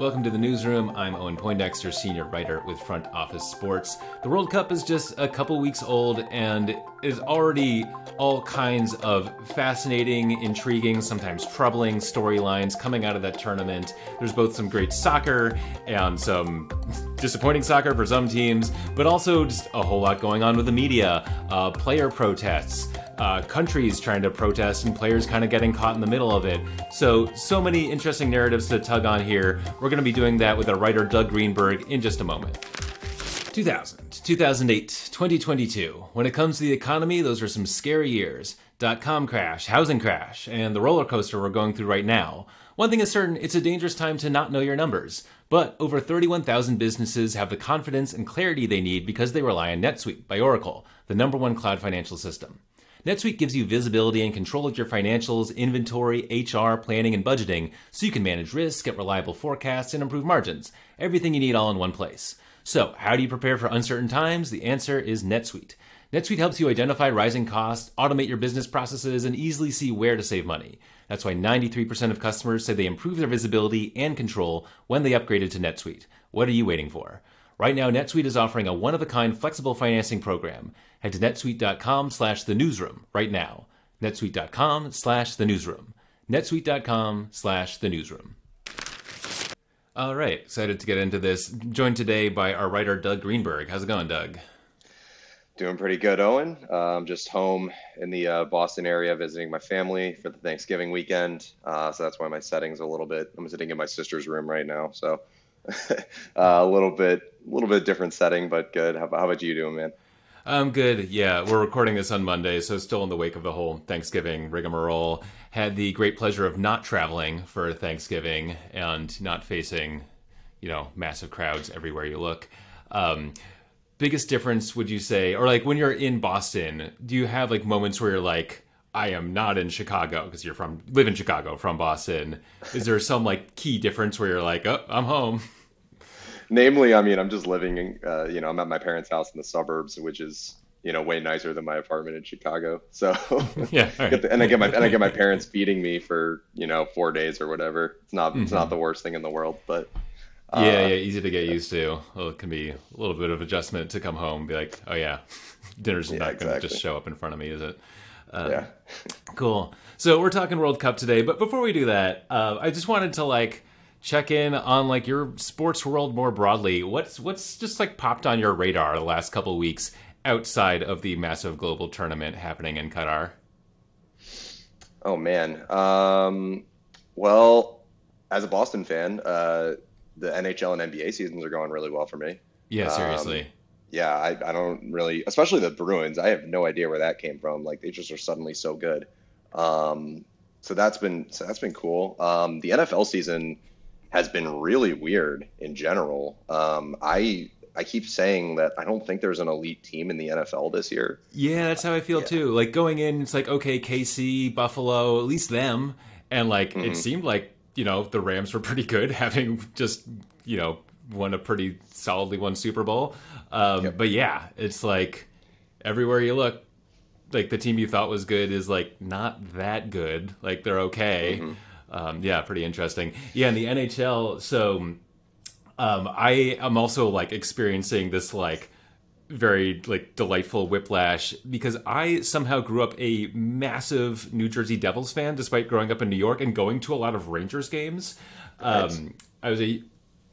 Welcome to the newsroom. I'm Owen Poindexter, senior writer with Front Office Sports. The World Cup is just a couple weeks old and is already all kinds of fascinating, intriguing, sometimes troubling storylines coming out of that tournament. There's both some great soccer and some disappointing soccer for some teams, but also just a whole lot going on with the media, uh, player protests, uh, countries trying to protest and players kind of getting caught in the middle of it. So, so many interesting narratives to tug on here. We're going to be doing that with our writer Doug Greenberg in just a moment. 2000, 2008, 2022. When it comes to the economy, those are some scary years. Dot com crash, housing crash, and the roller coaster we're going through right now. One thing is certain, it's a dangerous time to not know your numbers. But over 31,000 businesses have the confidence and clarity they need because they rely on NetSuite by Oracle, the number one cloud financial system. NetSuite gives you visibility and control of your financials, inventory, HR, planning, and budgeting so you can manage risk, get reliable forecasts, and improve margins. Everything you need all in one place. So, how do you prepare for uncertain times? The answer is NetSuite. NetSuite helps you identify rising costs, automate your business processes, and easily see where to save money. That's why 93% of customers say they improve their visibility and control when they upgraded to NetSuite. What are you waiting for? Right now, NetSuite is offering a one-of-a-kind flexible financing program. Head to netsuite.com slash the newsroom right now. netsuite.com slash the newsroom. netsuite.com slash the newsroom. All right, excited to get into this. Joined today by our writer, Doug Greenberg. How's it going, Doug? Doing pretty good, Owen. Uh, I'm just home in the uh, Boston area visiting my family for the Thanksgiving weekend. Uh, so that's why my setting's a little bit. I'm sitting in my sister's room right now, so a little bit, a little bit different setting, but good. How, how about you doing, man? I'm good. Yeah, we're recording this on Monday, so still in the wake of the whole Thanksgiving rigmarole. Had the great pleasure of not traveling for Thanksgiving and not facing, you know, massive crowds everywhere you look. Um, biggest difference would you say, or like when you're in Boston, do you have like moments where you're like, I am not in Chicago because you're from live in Chicago from Boston. Is there some like key difference where you're like, oh, I'm home? namely, I mean, I'm just living in, uh, you know, I'm at my parents' house in the suburbs, which is, you know, way nicer than my apartment in Chicago. So yeah, right. and I get my and I get my parents feeding me for you know four days or whatever. It's not mm-hmm. it's not mm-hmm. the worst thing in the world, but. Uh, yeah, yeah, easy to get used to. Well, it can be a little bit of adjustment to come home, be like, oh yeah, dinner's yeah, not going to just show up in front of me, is it? Um, yeah. cool. So we're talking World Cup today, but before we do that, uh, I just wanted to like check in on like your sports world more broadly. What's what's just like popped on your radar the last couple weeks outside of the massive global tournament happening in Qatar? Oh man. Um, well, as a Boston fan, uh, the NHL and NBA seasons are going really well for me. Yeah, seriously. Um, yeah, I, I don't really, especially the Bruins. I have no idea where that came from. Like they just are suddenly so good. Um, so that's been so that's been cool. Um, the NFL season has been really weird in general. Um, I I keep saying that I don't think there's an elite team in the NFL this year. Yeah, that's how I feel yeah. too. Like going in, it's like okay, KC, Buffalo, at least them, and like mm-hmm. it seemed like you know the Rams were pretty good, having just you know won a pretty solidly won Super Bowl. Um, yep. But yeah, it's like everywhere you look, like the team you thought was good is like not that good. Like they're okay. Mm-hmm. Um, yeah, pretty interesting. Yeah, in the NHL, so um, I am also like experiencing this like very like delightful whiplash because I somehow grew up a massive New Jersey Devils fan despite growing up in New York and going to a lot of Rangers games. Um, I was a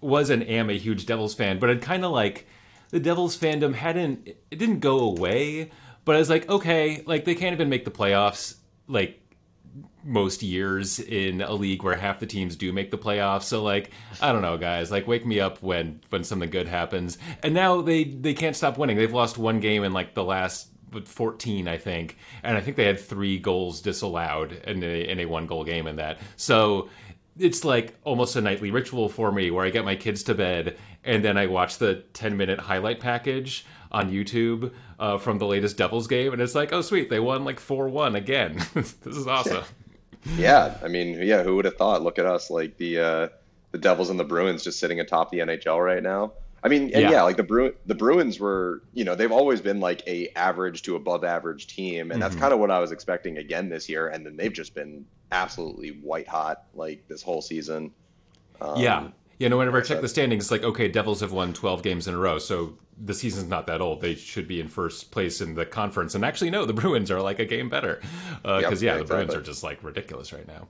was and am a huge Devils fan, but I'd kind of like the Devils fandom hadn't it didn't go away, but I was like, okay, like they can't even make the playoffs. Like most years in a league where half the teams do make the playoffs. So like, I don't know, guys. Like, wake me up when when something good happens. And now they they can't stop winning. They've lost one game in like the last 14, I think, and I think they had three goals disallowed in a, in a one goal game in that. So it's like almost a nightly ritual for me where I get my kids to bed and then I watch the 10 minute highlight package on YouTube uh, from the latest Devils game, and it's like, oh sweet, they won like four one again. this is awesome. yeah, I mean, yeah, who would have thought? Look at us, like the uh, the Devils and the Bruins just sitting atop the NHL right now. I mean, and yeah. yeah, like the Bru- the Bruins were, you know, they've always been like a average to above average team, and mm-hmm. that's kind of what I was expecting again this year. And then they've just been absolutely white hot like this whole season. Um, yeah, Yeah, no, whenever I check the standings, it's like, okay, Devils have won 12 games in a row, so the season's not that old. They should be in first place in the conference. And actually, no, the Bruins are like a game better. Because, uh, yep, yeah, the exactly. Bruins are just like ridiculous right now.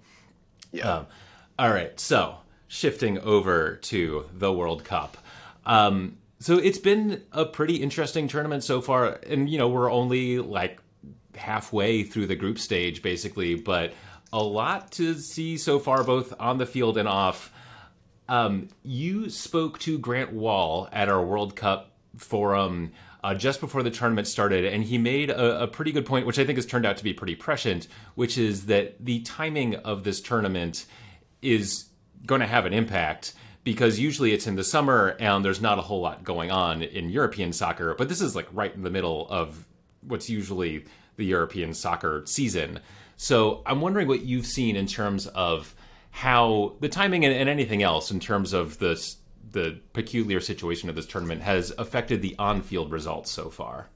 Yeah. Um, all right, so shifting over to the World Cup. Um, so it's been a pretty interesting tournament so far. And, you know, we're only like halfway through the group stage, basically, but a lot to see so far, both on the field and off. Um, you spoke to Grant Wahl at our World Cup forum uh, just before the tournament started, and he made a, a, pretty good point, which I think has turned out to be pretty prescient, which is that the timing of this tournament is going to have an impact because usually it's in the summer and there's not a whole lot going on in European soccer, but this is like right in the middle of what's usually the European soccer season. So I'm wondering what you've seen in terms of how the timing and, and anything else in terms of this the peculiar situation of this tournament has affected the on-field results so far.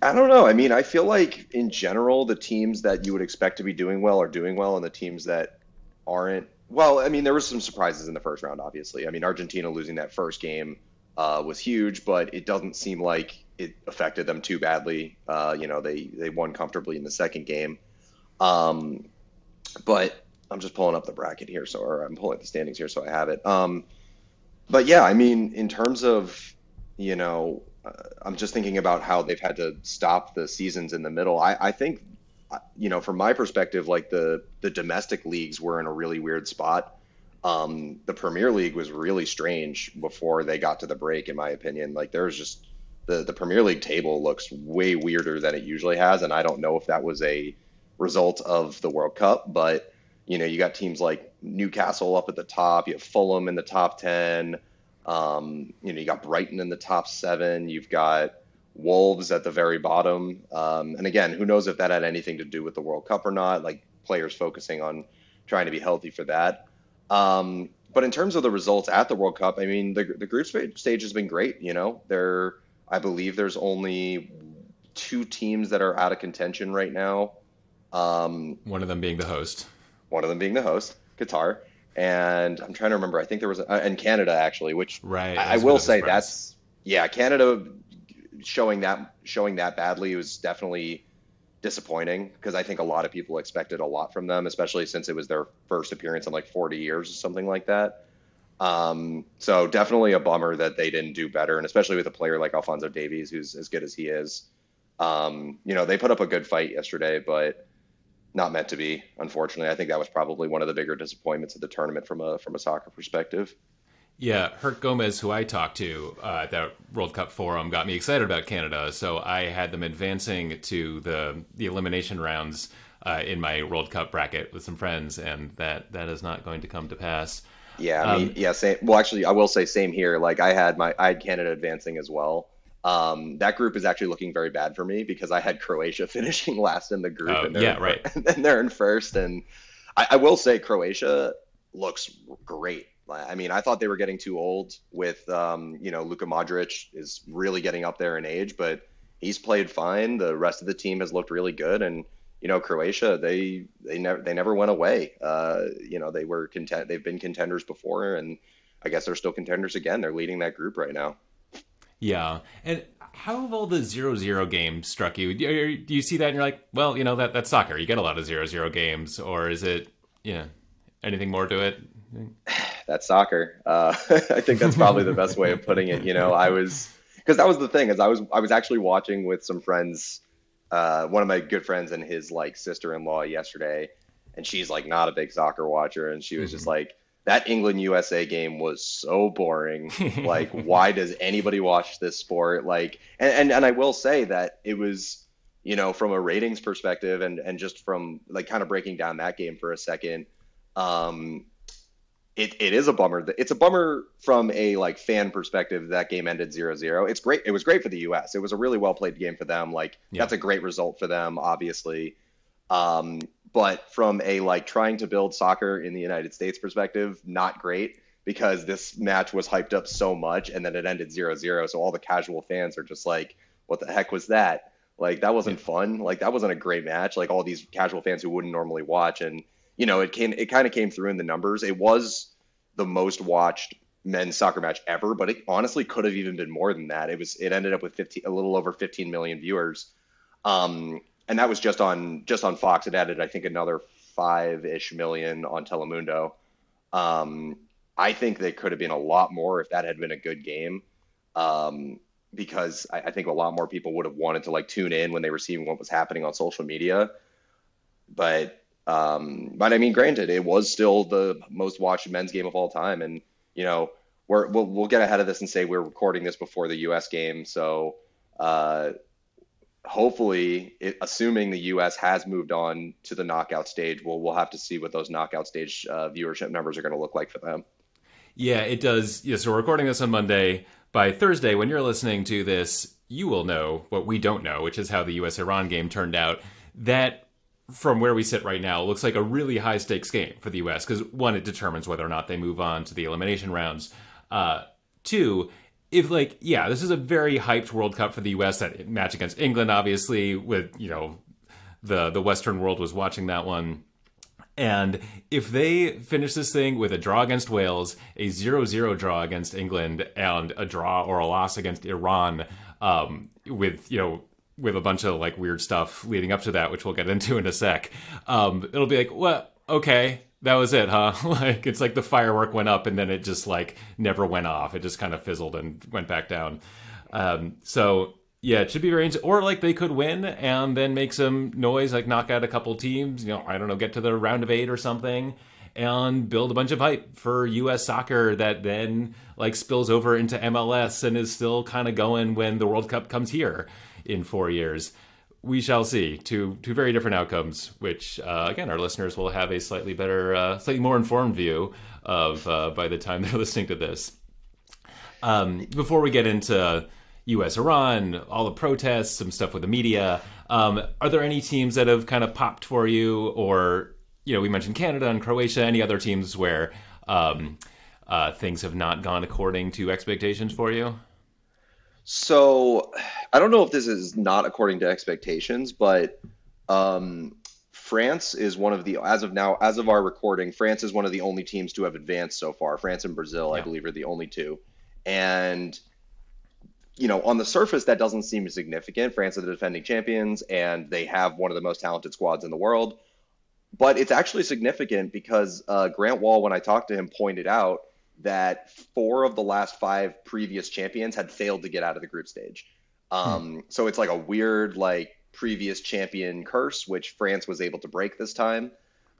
I don't know. I mean, I feel like in general, the teams that you would expect to be doing well are doing well, and the teams that aren't. Well, I mean, there was some surprises in the first round. Obviously, I mean, Argentina losing that first game uh, was huge, but it doesn't seem like it affected them too badly. Uh, you know, they they won comfortably in the second game. Um, but I'm just pulling up the bracket here, so or I'm pulling up the standings here, so I have it. Um, but yeah, I mean, in terms of you know, uh, I'm just thinking about how they've had to stop the seasons in the middle. I, I think, you know, from my perspective, like the the domestic leagues were in a really weird spot. Um, the Premier League was really strange before they got to the break, in my opinion. Like there's just the the Premier League table looks way weirder than it usually has, and I don't know if that was a result of the World Cup, but you know, you got teams like Newcastle up at the top, you have Fulham in the top ten, um, you know, you got Brighton in the top seven, you've got Wolves at the very bottom, um, and again, who knows if that had anything to do with the World Cup or not? Like players focusing on trying to be healthy for that. Um, but in terms of the results at the World Cup, I mean, the, the group stage has been great. You know, there, I believe there's only two teams that are out of contention right now. Um, one of them being the host. One of them being the host, Qatar, and I'm trying to remember. I think there was uh, and Canada actually, which right. I, I will say that's yeah, Canada showing that showing that badly was definitely disappointing because I think a lot of people expected a lot from them, especially since it was their first appearance in like 40 years or something like that. Um, so definitely a bummer that they didn't do better, and especially with a player like Alfonso Davies, who's as good as he is. Um, you know, they put up a good fight yesterday, but not meant to be. Unfortunately, I think that was probably one of the bigger disappointments of the tournament from a from a soccer perspective. Yeah, Herc Gomez, who I talked to uh, at that World Cup forum, got me excited about Canada. So I had them advancing to the the elimination rounds uh, in my World Cup bracket with some friends, and that that is not going to come to pass. Yeah, I mean, um, yeah, same. Well, actually, I will say same here. Like I had my I had Canada advancing as well. Um, that group is actually looking very bad for me because I had Croatia finishing last in the group. Oh, and yeah, right. And they're in first. And I, I, will say Croatia looks great. I mean, I thought they were getting too old with, um, you know, Luka Modric is really getting up there in age, but he's played fine. The rest of the team has looked really good. And, you know, Croatia, they, they never, they never went away. Uh, you know, they were content. They've been contenders before and I guess they're still contenders again. They're leading that group right now. Yeah. And how have all the zero zero games struck you? Do you, do you see that and you're like, well, you know, that that's soccer. You get a lot of zero zero games. Or is it, you know, anything more to it? That's soccer. Uh, I think that's probably the best way of putting it. You know, I was, because that was the thing is I was, I was actually watching with some friends, uh, one of my good friends and his like sister-in-law yesterday. And she's like not a big soccer watcher. And she was mm-hmm. just like, that England USA game was so boring. like, why does anybody watch this sport? Like, and, and, and I will say that it was, you know, from a ratings perspective and, and just from like kind of breaking down that game for a second, um, it, it is a bummer. It's a bummer from a like fan perspective. That game ended 0-0. It's great. It was great for the U.S. It was a really well played game for them. Like yeah. that's a great result for them, obviously. Um, but from a like trying to build soccer in the United States perspective, not great because this match was hyped up so much and then it ended 0-0 so all the casual fans are just like what the heck was that like that wasn't fun like that wasn't a great match like all these casual fans who wouldn't normally watch and you know it came it kind of came through in the numbers it was the most watched men's soccer match ever, but it honestly could have even been more than that. It was it ended up with 15 a little over 15 million viewers. Um, and that was just on just on Fox. It added I think another 5ish million on Telemundo. Um, I think they could have been a lot more if that had been a good game. Um, because I, I, think a lot more people would have wanted to like tune in when they were seeing what was happening on social media. But um, but I mean, granted, it was still the most watched men's game of all time, and you know, we're we'll, we'll get ahead of this and say we're recording this before the U.S. game, so uh, hopefully, it, assuming the U.S. has moved on to the knockout stage, we'll we'll have to see what those knockout stage uh, viewership numbers are going to look like for them. Yeah, it does. Yeah, so we're recording this on Monday. By Thursday, when you're listening to this, you will know what we don't know, which is how the U.S. Iran game turned out. That from where we sit right now, looks like a really high stakes game for the U.S. because one, it determines whether or not they move on to the elimination rounds. Uh, two, if like yeah, this is a very hyped World Cup for the U.S. That match against England, obviously, with you know the the Western world was watching that one. And if they finish this thing with a draw against Wales, a 0-0 draw against England, and a draw or a loss against Iran, um, with you know with a bunch of like weird stuff leading up to that, which we'll get into in a sec. Um, it'll be like, well, okay, that was it, huh? like it's like the firework went up and then it just like never went off. It just kind of fizzled and went back down. Um, so yeah, it should be very interesting. Or like they could win and then make some noise, like knock out a couple teams. You know, I don't know, get to the round of eight or something, and build a bunch of hype for U.S. soccer that then like spills over into MLS and is still kind of going when the World Cup comes here in four years. We shall see. Two two very different outcomes, which uh, again our listeners will have a slightly better, uh, slightly more informed view of uh, by the time they're listening to this. Um, before we get into U.S. Iran, all the protests, some stuff with the media, um, are there any teams that have kind of popped for you, or you know, we mentioned Canada and Croatia. Any other teams where um, uh, things have not gone according to expectations for you? So I don't know if this is not according to expectations, but um, France is one of the as of now, as of our recording, France is one of the only teams to have advanced so far. France and Brazil, yeah. I believe, are the only two. And you know, on the surface, that doesn't seem significant. France are the defending champions, and they have one of the most talented squads in the world. But it's actually significant because uh, Grant Wahl, when I talked to him, pointed out that four of the last five previous champions had failed to get out of the group stage. Um, hmm. So it's like a weird, like previous champion curse, which France was able to break this time.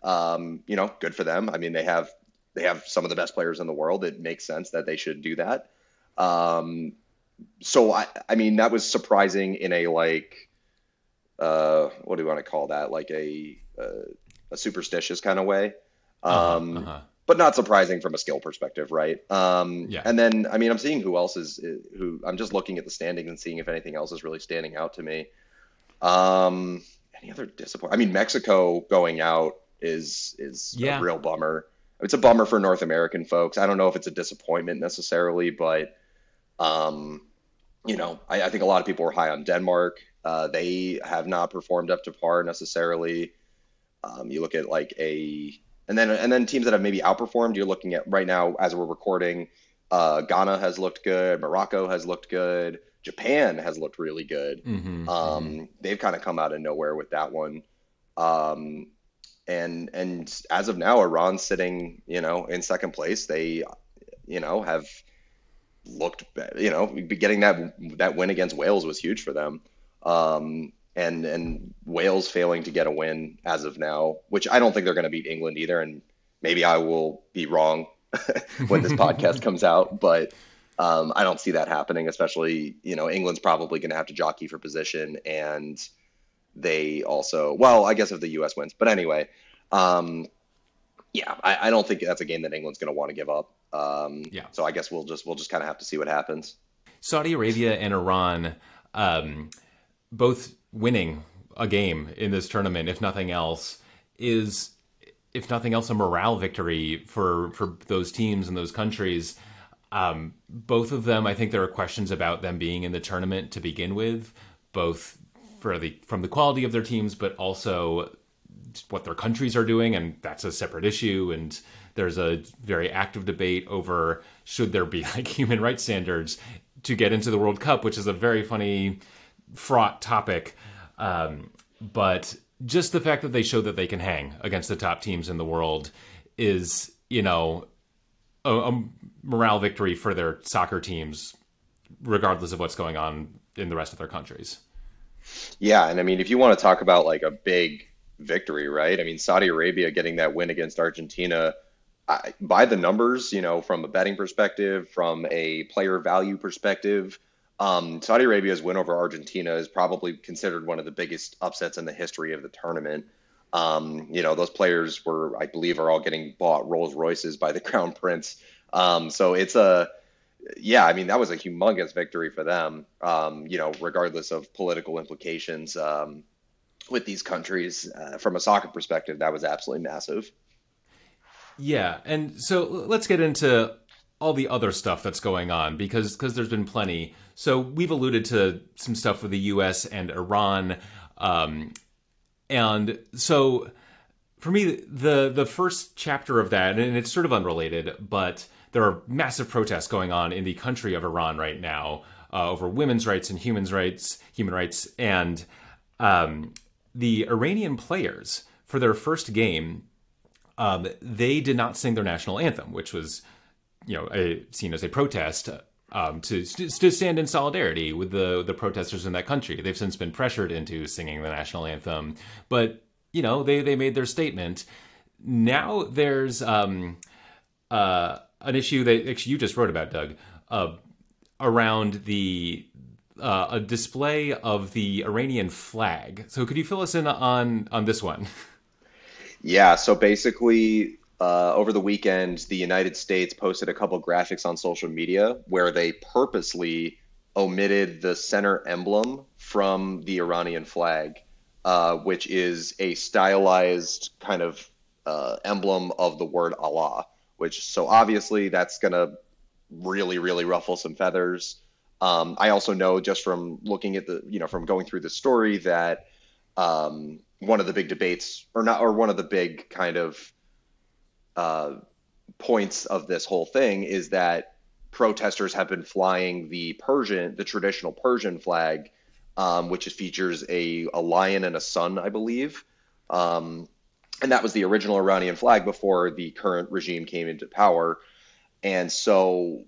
Um, you know, good for them. I mean, they have they have some of the best players in the world. It makes sense that they should do that. Um, so I, I mean, that was surprising in a like, uh, what do you want to call that? Like a uh, a superstitious kind of way. Uh-huh, um, uh-huh, uh-huh but not surprising from a skill perspective, right? Um, yeah. And then, I mean, I'm seeing who else is who. I'm just looking at the standings and seeing if anything else is really standing out to me. Um, any other disappointment? I mean, Mexico going out is is yeah. a real bummer. It's a bummer for North American folks. I don't know if it's a disappointment necessarily, but um, you know, I, I think a lot of people were high on Denmark. Uh, they have not performed up to par necessarily. Um, you look at like a and then and then teams that have maybe outperformed, you're looking at right now as we're recording. Uh, Ghana has looked good. Morocco has looked good. Japan has looked really good. Mm-hmm, um, mm-hmm. They've kind of come out of nowhere with that one. Um, and and as of now, Iran's sitting, you know, in second place. They, you know, have looked, you know, getting that that win against Wales was huge for them. Um, and and Wales failing to get a win as of now, which I don't think they're going to beat England either. And maybe I will be wrong when this podcast comes out, but um, I don't see that happening. Especially, you know, England's probably going to have to jockey for position, and they also, well, I guess if the U.S. wins, but anyway, um, yeah, I, I, don't think that's a game that England's going to want to give up. Um, yeah. So I guess we'll just we'll just kind of have to see what happens. Saudi Arabia and Iran um, both winning a game in this tournament, if nothing else, is if nothing else a morale victory for for those teams and those countries. Um, both of them, I think there are questions about them being in the tournament to begin with, both for the from the quality of their teams, but also what their countries are doing, and that's a separate issue. And There's a very active debate over should there be like human rights standards to get into the World Cup, which is a very funny, fraught topic. Um, but just the fact that they show that they can hang against the top teams in the world is, you know, a, a morale victory for their soccer teams, regardless of what's going on in the rest of their countries. Yeah, and I mean, if you want to talk about like a big victory, right? I mean, Saudi Arabia getting that win against Argentina I, by the numbers, you know, from a betting perspective, from a player value perspective, um, Saudi Arabia's win over Argentina is probably considered one of the biggest upsets in the history of the tournament. Um, you know, those players were, I believe, are all getting bought Rolls Royces by the Crown Prince. Um, so it's a, yeah, I mean, that was a humongous victory for them, um, you know, regardless of political implications um, with these countries. Uh, from a soccer perspective, that was absolutely massive. Yeah. And so let's get into all the other stuff that's going on because because there's been plenty. So we've alluded to some stuff with the U.S. and Iran, um, and so for me, the the first chapter of that, and it's sort of unrelated, but there are massive protests going on in the country of Iran right now uh, over women's rights and human rights, human rights, and um, the Iranian players for their first game, um, they did not sing their national anthem, which was, you know, a, seen as a protest um, to to stand in solidarity with the the protesters in that country. They've since been pressured into singing the national anthem, but you know they they made their statement. Now there's um, uh, an issue that actually you just wrote about, Doug, uh, around the uh, a display of the Iranian flag. So could you fill us in on on this one? Yeah. So basically, uh, over the weekend, the United States posted a couple graphics on social media where they purposely omitted the center emblem from the Iranian flag, uh, which is a stylized kind of uh, emblem of the word Allah. Which so obviously that's gonna really really ruffle some feathers. Um, I also know just from looking at the you know from going through the story that um, one of the big debates or not or one of the big kind of uh, points of this whole thing is that protesters have been flying the Persian, the traditional Persian flag, um, which features a, a lion and a sun, I believe. Um, and that was the original Iranian flag before the current regime came into power. And so,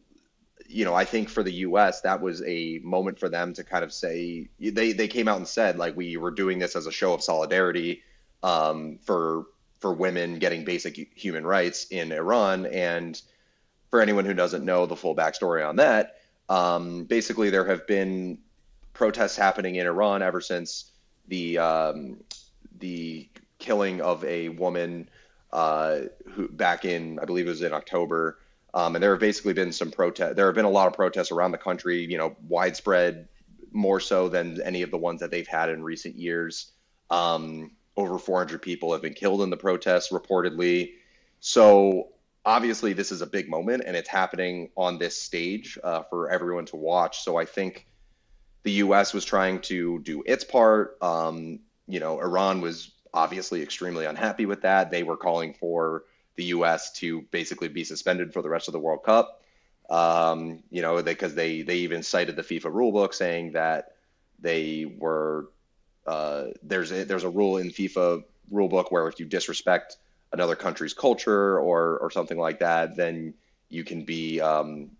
you know, I think for the U.S., that was a moment for them to kind of say they they came out and said like we were doing this as a show of solidarity um, for for women getting basic human rights in Iran. And for anyone who doesn't know the full backstory on that, um, basically there have been protests happening in Iran ever since the um, the killing of a woman uh, who back in I believe it was in October. Um, and there have basically been some protest. There have been a lot of protests around the country. You know, widespread, more so than any of the ones that they've had in recent years. Um, over 400 people have been killed in the protests, reportedly. So obviously, this is a big moment, and it's happening on this stage uh, for everyone to watch. So I think the U.S. was trying to do its part. Um, you know, Iran was obviously extremely unhappy with that. They were calling for the U.S. to basically be suspended for the rest of the World Cup. Um, you know, because they, they they even cited the FIFA rulebook saying that they were uh, there's a, there's a rule in FIFA rulebook where if you disrespect another country's culture or or something like that, then you can be um,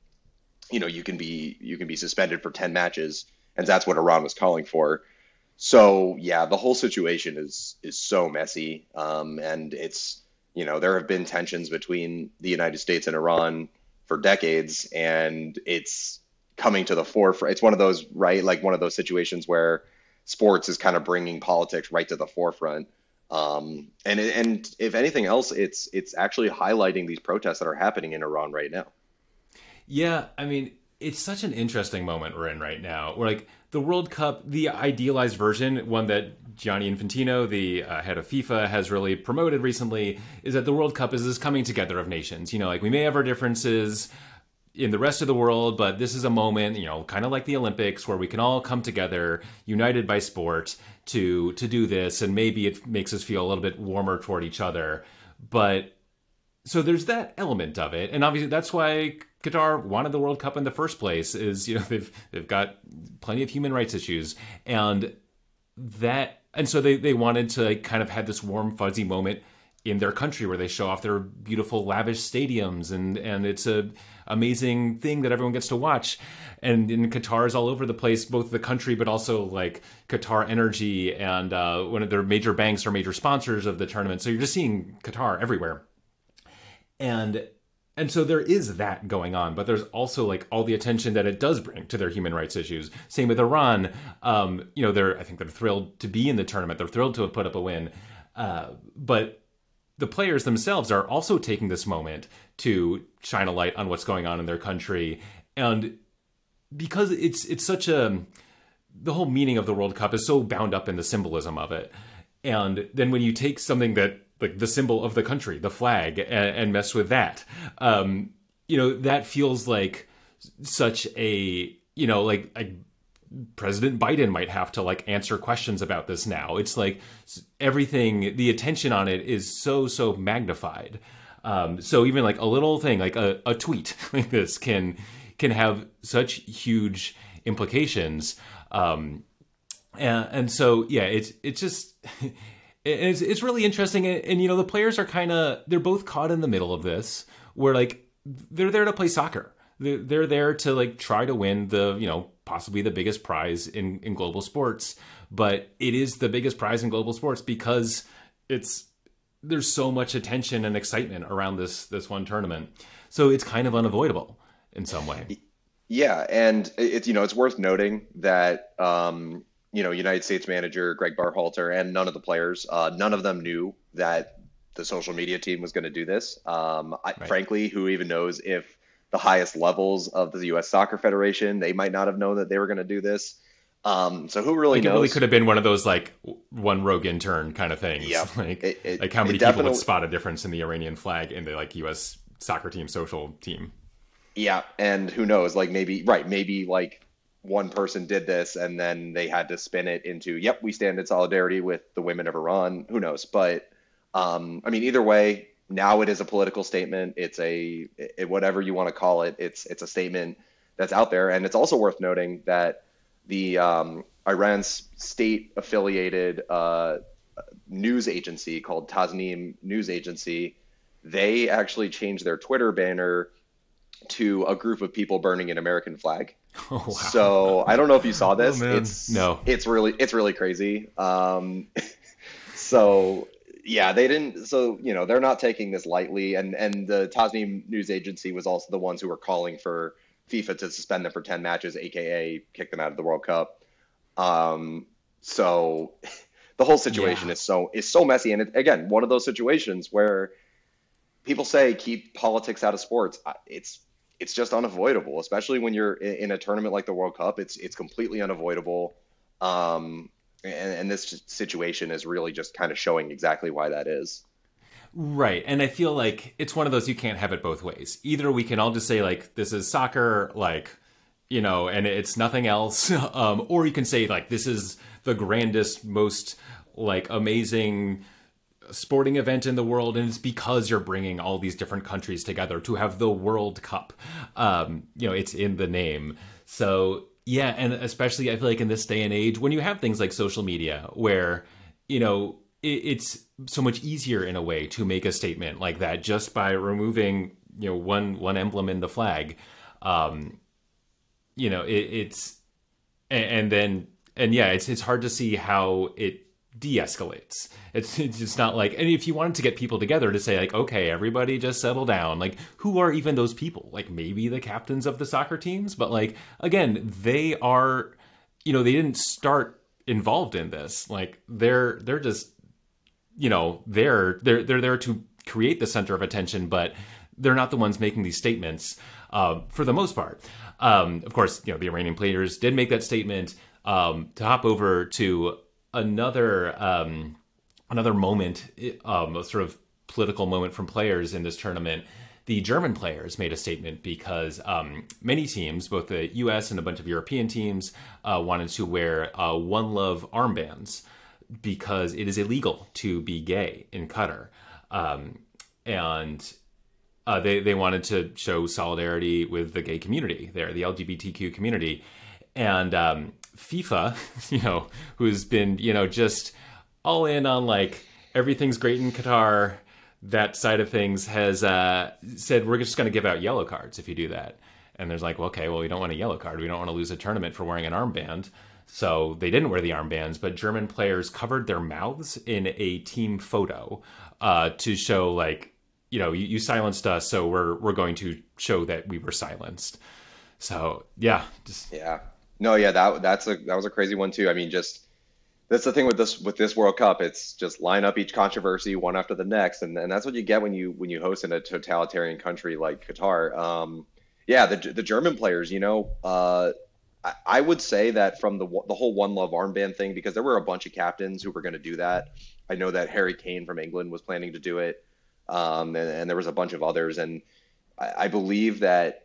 you know you can be you can be suspended for 10 matches and that's what Iran was calling for. So yeah, the whole situation is is so messy, um, and it's you know there have been tensions between the United States and Iran for decades, and it's coming to the forefront. It's one of those right, like one of those situations where sports is kind of bringing politics right to the forefront. Um, and and if anything else, it's it's actually highlighting these protests that are happening in Iran right now. Yeah, I mean, it's such an interesting moment we're in right now. We're like the World Cup, the idealized version, one that Gianni Infantino, the uh, head of FIFA, has really promoted recently, is that the World Cup is this coming together of nations. You know, like we may have our differences in the rest of the world, but this is a moment, you know, kind of like the Olympics, where we can all come together, united by sport, to to do this, and maybe it makes us feel a little bit warmer toward each other. But so there's that element of it, and obviously that's why Qatar wanted the World Cup in the first place. Is you know they've they've got plenty of human rights issues, and that and so they they wanted to like, kind of have this warm fuzzy moment in their country where they show off their beautiful lavish stadiums and and it's a amazing thing that everyone gets to watch. And in Qatar is all over the place both the country but also like Qatar Energy and uh, one of their major banks are major sponsors of the tournament. So you're just seeing Qatar everywhere. And and so there is that going on but there's also like all the attention that it does bring to their human rights issues. Same with iran. Um, you know they're i think they're thrilled to be in the tournament. They're thrilled to have put up a win. Uh, but the players themselves are also taking this moment to shine a light on what's going on in their country. And because it's it's such a the whole meaning of the world cup is so bound up in the symbolism of it. And then when you take something that like the symbol of the country the flag and, and mess with that um you know that feels like such a you know like like President Biden might have to like answer questions about this now. It's like everything, the attention on it is so, so magnified. Um, so even like a little thing, like a, a tweet like this can, can have such huge implications. Um, and, and so, yeah, it's, it's just, it's, it's really interesting. And, and you know, the players are kind of, they're both caught in the middle of this where like, they're there to play soccer. They're, they're there to like try to win the, you know, possibly the biggest prize in, in global sports, but it is the biggest prize in global sports because it's there's so much attention and excitement around this this one tournament. So it's kind of unavoidable in some way. Yeah, and it's you know it's worth noting that um, you know United States manager Greg Berhalter and none of the players, uh, none of them knew that the social media team was going to do this. Um, I, right. Frankly, who even knows if the highest levels of the U.S. Soccer Federation. They might not have known that they were going to do this. Um, so who really like knows? It really could have been one of those like one rogue intern kind of things. Yeah, like it, it, like how many people would spot a difference in the Iranian flag in the like U.S. soccer team social team? Yeah, and who knows? Like maybe right, maybe like one person did this and then they had to spin it into yep, we stand in solidarity with the women of Iran. Who knows? But um, I mean, either way, now it is a political statement. It's a it, whatever you want to call it. It's it's a statement that's out there, and it's also worth noting that the um, Iran's state affiliated uh, news agency called Tasnim News Agency, they actually changed their Twitter banner to a group of people burning an American flag. Oh, wow. So I don't know if you saw oh, this. Oh, it's no. It's really it's really crazy. Um, so yeah, they didn't. So you know, they're not taking this lightly, and and the Tasnim news agency was also the ones who were calling for FIFA to suspend them for ten matches, aka kick them out of the World Cup. Um, so the whole situation yeah. is so is so messy, and it, again, one of those situations where people say keep politics out of sports. It's it's just unavoidable, especially when you're in a tournament like the World Cup. It's it's completely unavoidable. Um, and, and this situation is really just kind of showing exactly why that is. Right. And I feel like it's one of those you can't have it both ways. Either we can all just say like this is soccer like you know and it's nothing else um or you can say like this is the grandest most like amazing sporting event in the world and it's because you're bringing all these different countries together to have the World Cup. Um you know, it's in the name. So yeah, and especially I feel like in this day and age, when you have things like social media, where you know it, it's so much easier in a way to make a statement like that just by removing you know one one emblem in the flag. Um, you know, it, it's and, and then and yeah, it's it's hard to see how it de-escalates. It's it's just not like and if you wanted to get people together to say like okay everybody just settle down like who are even those people? Like maybe the captains of the soccer teams but like again they are you know they didn't start involved in this. Like they're they're just you know they're they're they're there to create the center of attention but they're not the ones making these statements uh, for the most part. Um, of course you know the Iranian players did make that statement um, to hop over to another um, another moment, um, a sort of political moment from players in this tournament. The German players made a statement because um, many teams, both the U.S. and a bunch of European teams, uh, wanted to wear uh, One Love armbands because it is illegal to be gay in Qatar, um, and uh, they they wanted to show solidarity with the gay community there, the LGBTQ community, and um, FIFA, you know, who's been you know just all in on like everything's great in Qatar. That side of things has uh, said we're just going to give out yellow cards if you do that. And there's like, well, okay, well, we don't want a yellow card. We don't want to lose a tournament for wearing an armband. So they didn't wear the armbands, but German players covered their mouths in a team photo uh, to show, like, you know, you, you silenced us, so we're we're going to show that we were silenced. So yeah, just yeah, no, yeah, that that's a that was a crazy one too. I mean, just that's the thing with this with this World Cup. It's just line up each controversy one after the next, and, and that's what you get when you when you host in a totalitarian country like Qatar. Um, yeah, the the German players, you know, uh, I, I would say that from the the whole One Love armband thing, because there were a bunch of captains who were going to do that. I know that Harry Kane from England was planning to do it, um, and, and, there was a bunch of others, and I, I, believe that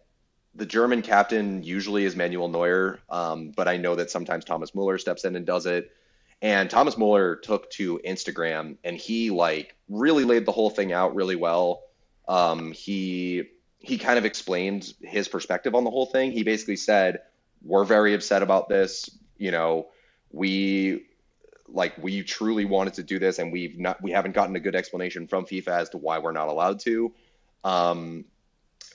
the German captain usually is Manuel Neuer, um, but I know that sometimes Thomas Muller steps in and does it. And Thomas Muller took to Instagram and he like really laid the whole thing out really well. Um, he he kind of explained his perspective on the whole thing. He basically said, "We're very upset about this. You know, we like we truly wanted to do this, and we've not we haven't gotten a good explanation from FIFA as to why we're not allowed to." Um,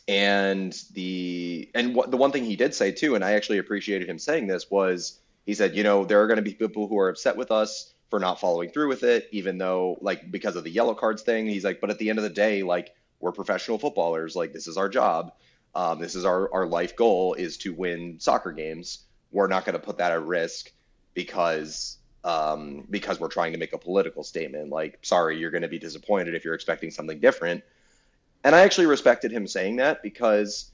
and the and what the one thing he did say too, and I actually appreciated him saying this was he said, you know, there are going to be people who are upset with us for not following through with it, even though like because of the yellow cards thing. He's like, but at the end of the day, like we're professional footballers. Like this is our job. Um, this is our, our life goal is to win soccer games. We're not going to put that at risk because um, because we're trying to make a political statement. Like, sorry, you're going to be disappointed if you're expecting something different. And I actually respected him saying that because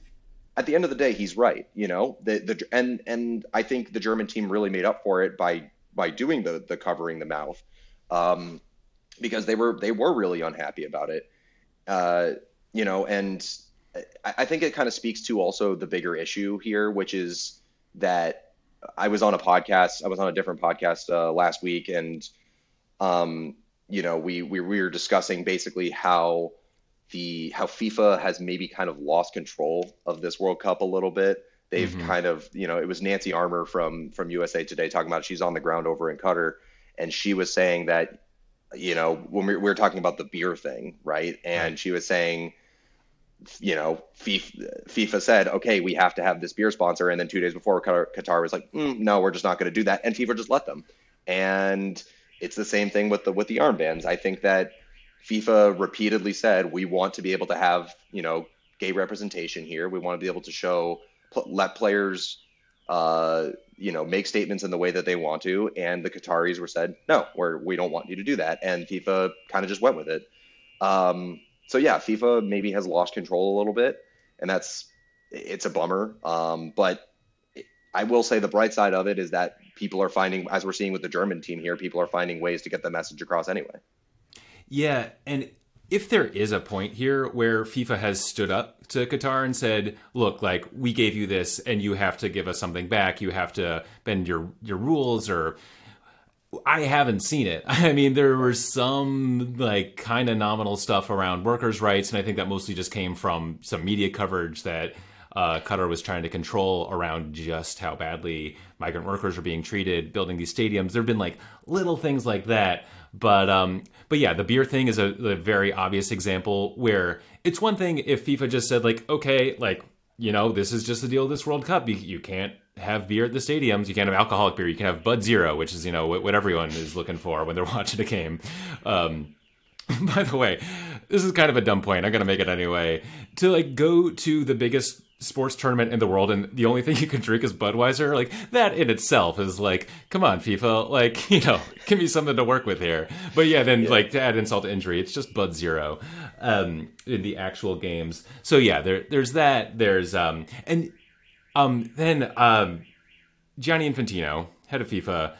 at the end of the day, he's right. You know, the the and and I think the German team really made up for it by by doing the the covering the mouth, um, because they were they were really unhappy about it. Uh, you know, and I, I think it kind of speaks to also the bigger issue here, which is that I was on a podcast. I was on a different podcast uh, last week, and um, you know, we, we we were discussing basically how the how FIFA has maybe kind of lost control of this World Cup a little bit. They've mm-hmm. kind of, you know, it was Nancy Armour from from USA Today talking about she's on the ground over in Qatar, and she was saying that you know, when we, we were talking about the beer thing, right? And she was saying, you know, FIFA, FIFA, said, okay, we have to have this beer sponsor. And then two days before, Qatar, Qatar was like, mm, no, we're just not going to do that. And FIFA just let them. And it's the same thing with the with the armbands. I think that FIFA repeatedly said we want to be able to have you know gay representation here. We want to be able to show let players uh, you know, make statements in the way that they want to. And the Qataris were said, no, we're, we don't want you to do that. And FIFA kind of just went with it. Um, so yeah, FIFA maybe has lost control a little bit, and that's it's a bummer. Um, but I will say the bright side of it is that people are finding, as we're seeing with the German team here, people are finding ways to get the message across anyway. Yeah, and if there is a point here where FIFA has stood up to Qatar and said, "Look, like we gave you this, and you have to give us something back. You have to bend your your rules," or I haven't seen it. I mean, there was some like kind of nominal stuff around workers' rights, and I think that mostly just came from some media coverage that uh, Qatar was trying to control around just how badly migrant workers are being treated building these stadiums. There have been like little things like that but um, but yeah, the beer thing is a, a very obvious example where it's one thing if FIFA just said like, okay, like you know, this is just the deal of this World Cup. You, you can't have beer at the stadiums. You can't have alcoholic beer. You can have Bud Zero, which is you know what, what everyone is looking for when they're watching a game. Um, by the way, this is kind of a dumb point. I'm gonna make it anyway. To like go to the biggest sports tournament in the world and the only thing you can drink is Budweiser, like that in itself is like, come on, FIFA, like, you know, give me something to work with here. But yeah, then yeah. like to add insult to injury, it's just Bud Zero um, in the actual games. So yeah, there there's that. There's um and um then um Gianni Infantino, head of FIFA,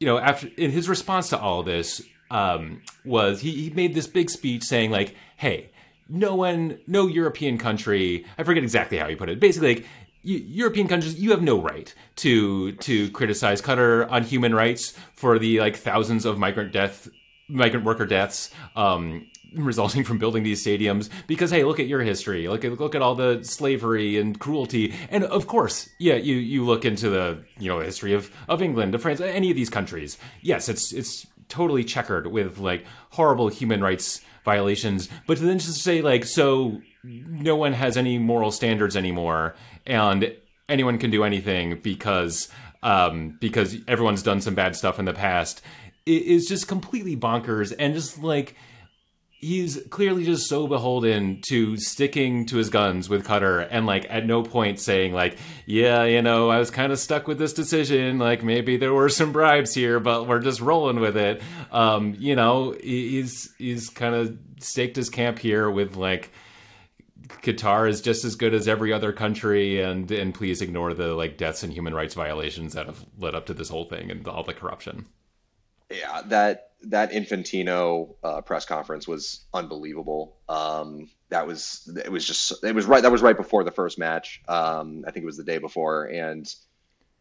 you know, after in his response to all this, um, was he, he made this big speech saying like, hey, no one, no European country, I forget exactly how you put it. Basically, like, European countries, you have no right to to criticize Qatar on human rights for the like thousands of migrant death, migrant worker deaths. Um, resulting from building these stadiums because hey look at your history look at look at all the slavery and cruelty and of course yeah you you look into the you know history of of England of France any of these countries yes it's it's totally checkered with like horrible human rights violations but then just say like so no one has any moral standards anymore and anyone can do anything because um because everyone's done some bad stuff in the past is just completely bonkers and just like he's clearly just so beholden to sticking to his guns with Qatar and like at no point saying like, yeah, you know, I was kind of stuck with this decision. Like maybe there were some bribes here, but we're just rolling with it. Um, you know, he's he's kind of staked his camp here with like Qatar is just as good as every other country, and and please ignore the like deaths and human rights violations that have led up to this whole thing and all the corruption. Yeah, that that Infantino uh, press conference was unbelievable. Um, that was it was just it was right that was right before the first match. Um, I think it was the day before, and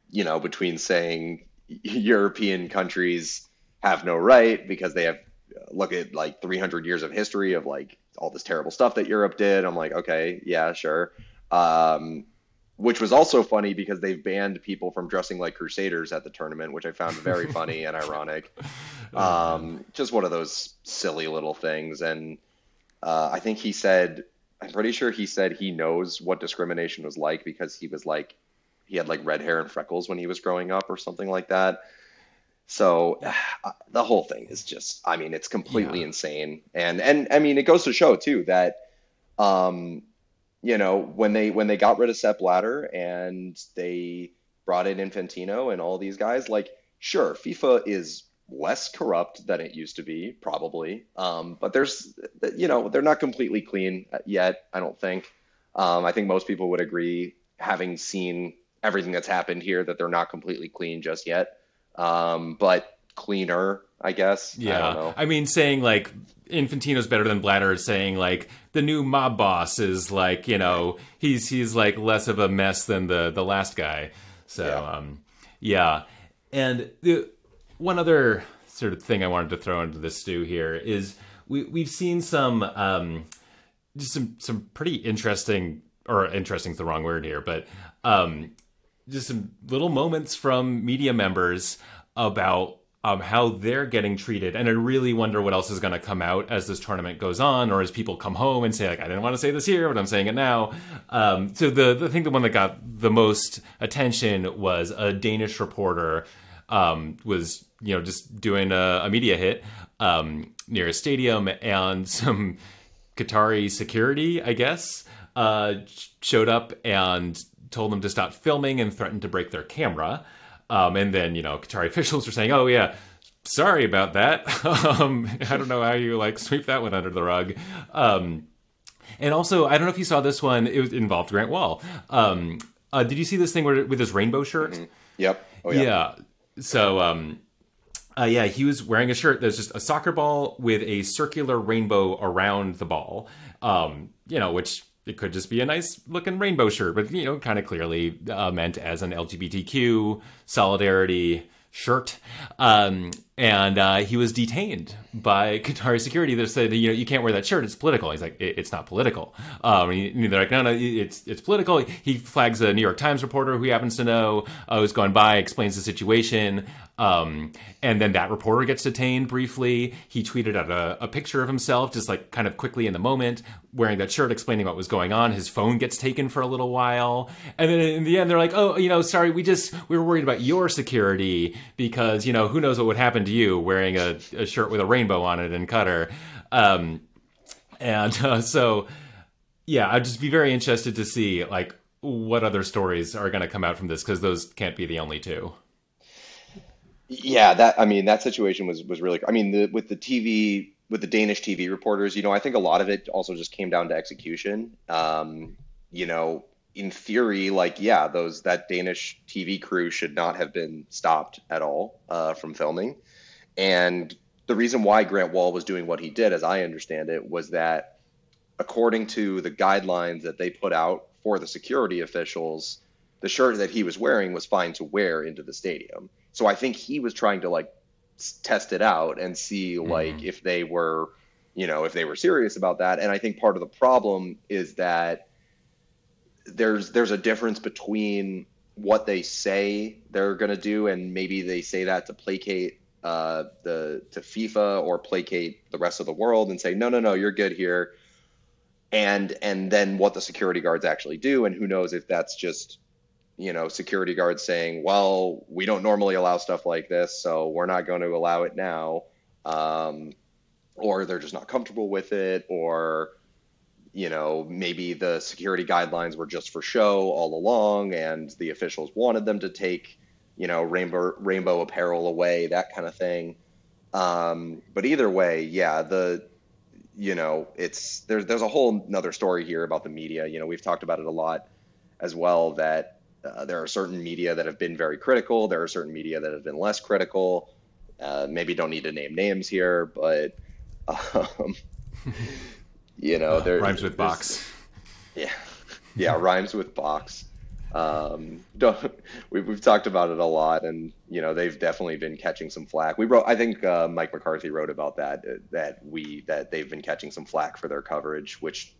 you know between saying European countries have no right because they have look at like 300 years of history of like all this terrible stuff that Europe did. I'm like, okay, yeah, sure. Um, which was also funny because they've banned people from dressing like crusaders at the tournament, which I found very funny and ironic. Um, just one of those silly little things. And uh, I think he said, I'm pretty sure he said he knows what discrimination was like because he was like, he had like red hair and freckles when he was growing up or something like that. So uh, the whole thing is just, I mean, it's completely yeah. insane. And, and I mean, it goes to show too that, um, you know, when they when they got rid of Sepp Blatter and they brought in Infantino and all these guys, like sure, FIFA is less corrupt than it used to be, probably. Um, but there's, you know, they're not completely clean yet. I don't think. Um, I think most people would agree, having seen everything that's happened here, that they're not completely clean just yet. Um, but cleaner, I guess. Yeah. I, I mean, saying like Infantino's better than Blatter is saying like the new mob boss is like you know he's he's like less of a mess than the the last guy. So yeah, um, yeah. and the one other sort of thing I wanted to throw into this stew here is we we've seen some um, just some some pretty interesting or interesting is the wrong word here, but um, just some little moments from media members about um, how they're getting treated. And I really wonder what else is going to come out as this tournament goes on, or as people come home and say, like, I didn't want to say this here, but I'm saying it now. Um, so the, the thing, the one that got the most attention was a Danish reporter um, was, you know, just doing a, a media hit um, near a stadium, and some Qatari security, I guess, uh, showed up and told them to stop filming and threatened to break their camera. Um, and then, you know, Qatari officials were saying, oh, yeah, sorry about that. um, I don't know how you like sweep that one under the rug. Um, and also, I don't know if you saw this one, it was, involved Grant Wahl. Um, uh, did you see this thing where, with his rainbow shirt? Mm-hmm. Yep. Oh, yeah. yeah. So, um, uh, yeah, he was wearing a shirt that's just a soccer ball with a circular rainbow around the ball. Um, you know, which it could just be a nice looking rainbow shirt, but you know, kind of clearly uh, meant as an LGBTQ solidarity shirt. Um, and uh, he was detained by Qatari security that said, you know, you can't wear that shirt. It's political. He's like, it's not political. Um, and they're like, no, no, it's it's political. He flags a New York Times reporter who happens to know uh, who's gone by, explains the situation. Um, and then that reporter gets detained briefly. He tweeted out a, a, picture of himself, just like kind of quickly in the moment, wearing that shirt, explaining what was going on. His phone gets taken for a little while. And then in the end, they're like, oh, you know, sorry, we just, we were worried about your security because, you know, who knows what would happen to you wearing a, a shirt with a rainbow on it in Qatar. Um, and uh, so, yeah, I'd just be very interested to see, like, what other stories are going to come out from this because those can't be the only two. Yeah, that I mean that situation was was really. I mean, the, with the TV with the Danish TV reporters, you know, I think a lot of it also just came down to execution. Um, you know, in theory, like yeah, those that Danish TV crew should not have been stopped at all uh, from filming, and the reason why Grant Wahl was doing what he did, as I understand it, was that according to the guidelines that they put out for the security officials, the shirt that he was wearing was fine to wear into the stadium. So I think he was trying to like test it out and see like mm-hmm. if they were you know, if they were serious about that. And I think part of the problem is that there's there's a difference between what they say they're going to do, and maybe they say that to placate uh, the to FIFA or placate the rest of the world and say, no, no, no, you're good here, and and then what the security guards actually do, and who knows if that's just you know security guards saying, well, we don't normally allow stuff like this, so we're not going to allow it now, um, or they're just not comfortable with it, or you know, maybe the security guidelines were just for show all along, and the officials wanted them to take, you know, rainbow rainbow apparel away, that kind of thing. Um, but either way, yeah, the you know, it's there's there's a whole another story here about the media. You know, we've talked about it a lot as well. That uh, there are certain media that have been very critical. There are certain media that have been less critical. Uh, maybe don't need to name names here, but um, you know, there rhymes with box. Yeah, yeah, rhymes with box. Um, don't, we've, we've talked about it a lot, and you know they've definitely been catching some flack. We wrote, I think uh, Mike McCarthy wrote about that uh, that we that they've been catching some flack for their coverage, which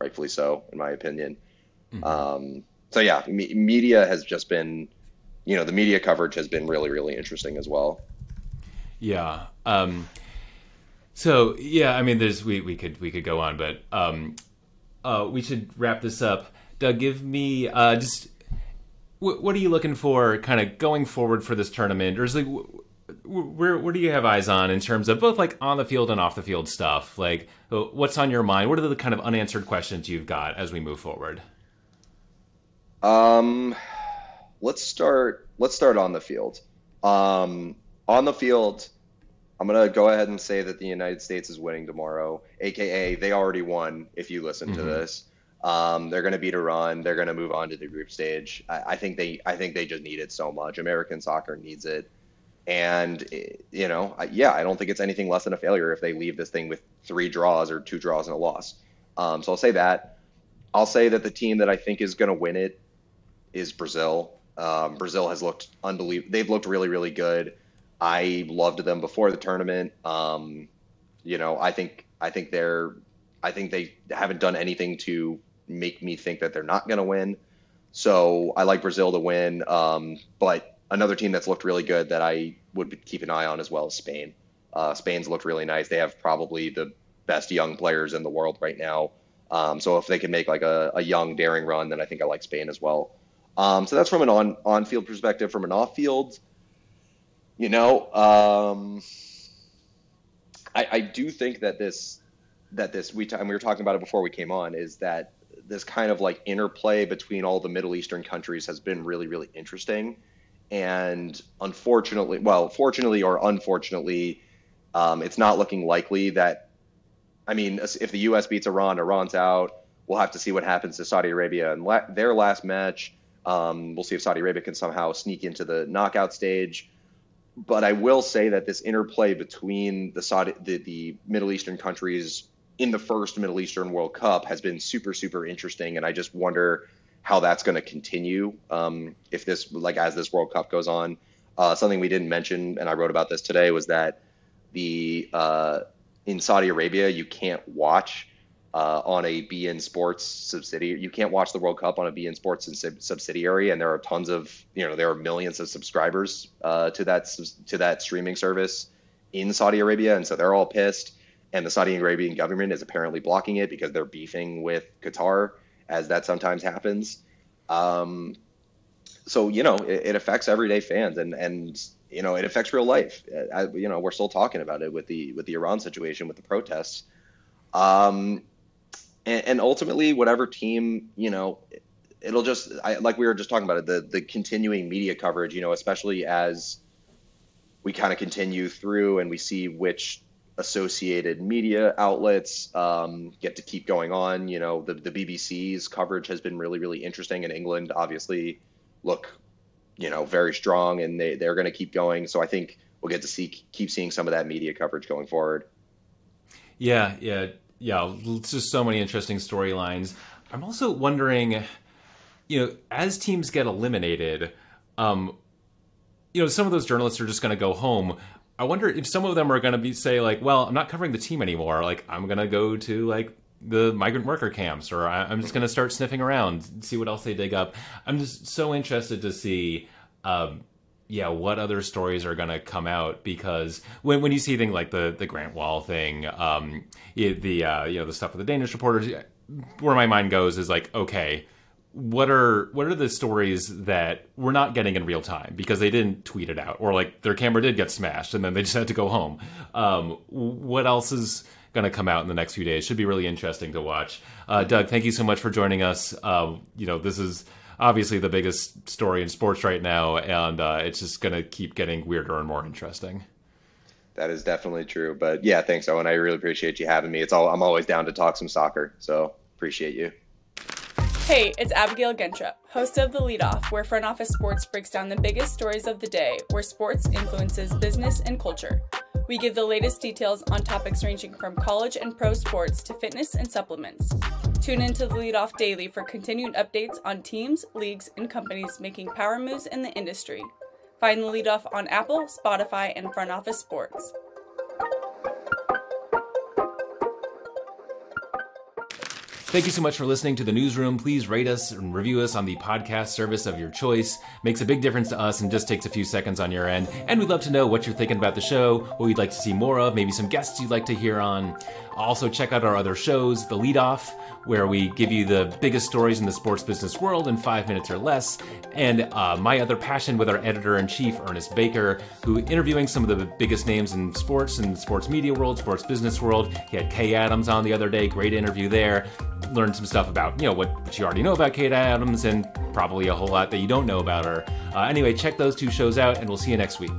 rightfully so, in my opinion. Mm-hmm. Um, so yeah, me- media has just been, you know, the media coverage has been really really interesting as well. Yeah. Um, so yeah, I mean, there's we we could we could go on, but um, uh, we should wrap this up. Doug, give me uh, just what are you looking for, kind of going forward for this tournament, or is like where do you have eyes on in terms of both like on the field and off the field stuff? Like, uh, what's on your mind? What are the kind of unanswered questions you've got as we move forward? Um, let's start. Let's start on the field. Um, on the field, I'm gonna go ahead and say that the United States is winning tomorrow, aka they already won. If you listen mm-hmm. to this, um, they're gonna beat Iran. They're gonna move on to the group stage. I, I, think they, I think they just need it so much. American soccer needs it, and you know, yeah, I don't think it's anything less than a failure if they leave this thing with three draws or two draws and a loss. Um, so I'll say that. I'll say that the team that I think is gonna win it is Brazil. Um, Brazil has looked unbelievable. They've looked really, really good. I loved them before the tournament. Um, you know, I think I think they're I think they haven't done anything to make me think that they're not going to win. So I like Brazil to win. Um, but another team that's looked really good that I would keep an eye on as well is Spain. Uh, Spain's looked really nice. They have probably the best young players in the world right now. Um, so if they can make like a, a, young, daring run, then I think I like Spain as well. Um, so that's from an on on field perspective. From an off field, you know, um, I, I do think that this that this we t- and we were talking about it before we came on is that this kind of like interplay between all the Middle Eastern countries has been really really interesting, and unfortunately, well, fortunately or unfortunately, um, it's not looking likely that. I mean, if the U.S. beats Iran, Iran's out. We'll have to see what happens to Saudi Arabia and la- their last match. Um, we'll see if Saudi Arabia can somehow sneak into the knockout stage but I will say that this interplay between the Saudi, the, the Middle Eastern countries in the first Middle Eastern World Cup has been super, super interesting, and I just wonder how that's going to continue um, if this, like, as this World Cup goes on. Uh, something we didn't mention, and I wrote about this today, was that the uh, in Saudi Arabia you can't watch uh, on a beIN Sports subsidiary. You can't watch the World Cup on a beIN Sports subsidiary, and there are tons of you know there are millions of subscribers uh, to that to that streaming service in Saudi Arabia, and so they're all pissed. And the Saudi Arabian government is apparently blocking it because they're beefing with Qatar, as that sometimes happens. Um, so you know it, it, affects everyday fans, and and you know it affects real life. I, uh, you know we're still talking about it with the with the Iran situation with the protests. Um, and, and ultimately, whatever team, you know, it'll just I, like we were just talking about it, the the continuing media coverage, you know, especially as we kind of continue through and we see which associated media outlets um, get to keep going on. You know, the the BBC's coverage has been really really interesting, in England obviously look, you know, very strong, and they they're going to keep going. So I think we'll get to see keep seeing some of that media coverage going forward. Yeah, yeah yeah, it's just so many interesting storylines. I'm also wondering, you know, as teams get eliminated, um, you know, some of those journalists are just going to go home. I wonder if some of them are going to be say like, well, I'm not covering the team anymore. Like I'm going to go to like the migrant worker camps, or I, am just going to start sniffing around, see what else they dig up. I'm just so interested to see. Um, yeah, what other stories are going to come out? Because when when you see things like the the Grant Wahl thing, um, the uh, you know the stuff with the Danish reporters, where my mind goes is like, okay, what are what are the stories that we're not getting in real time because they didn't tweet it out, or like their camera did get smashed and then they just had to go home. Um, what else is going to come out in the next few days? Should be really interesting to watch. Uh, Doug, thank you so much for joining us. Um, you know, this is obviously the biggest story in sports right now, and uh, it's just going to keep getting weirder and more interesting. That is definitely true. But yeah, thanks, Owen. I really appreciate you having me. It's all I'm always down to talk some soccer. So appreciate you. Hey, it's Abigail Gentrup, host of The Lead Off, where Front Office Sports breaks down the biggest stories of the day, where sports influences business and culture. We give the latest details on topics ranging from college and pro sports to fitness and supplements. Tune into the Lead Off daily for continued updates on teams, leagues, and companies making power moves in the industry. Find the Lead Off on Apple, Spotify, and Front Office Sports. Thank you so much for listening to the newsroom. Please rate us and review us on the podcast service of your choice. Makes a big difference to us and just takes a few seconds on your end. And we'd love to know what you're thinking about the show, what you'd like to see more of, maybe some guests you'd like to hear on. Also, check out our other shows, The Lead Off, where we give you the biggest stories in the sports business world in five minutes or less, and uh, My Other Passion with our editor in chief, Ernest Baker, who interviewing some of the biggest names in sports and sports media world, sports business world. He had Kay Adams on the other day, great interview there. Learned some stuff about, you know, what, what you already know about Kate Adams and probably a whole lot that you don't know about her. Uh, anyway, check those two shows out, and we'll see you next week.